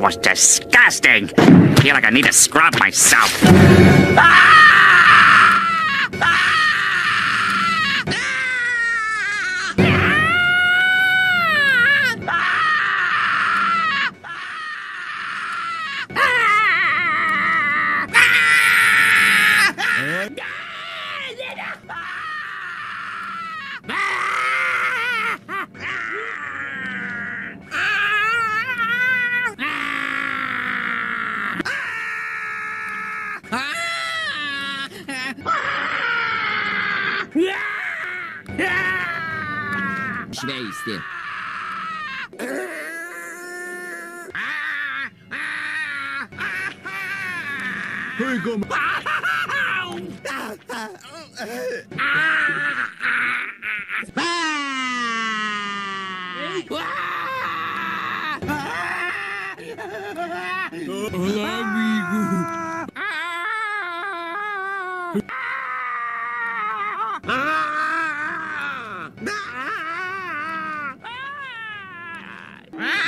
was disgusting. I feel like I need to scrub myself. Schwächste. Hey, Šveisti. Hugum. Love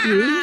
Ah!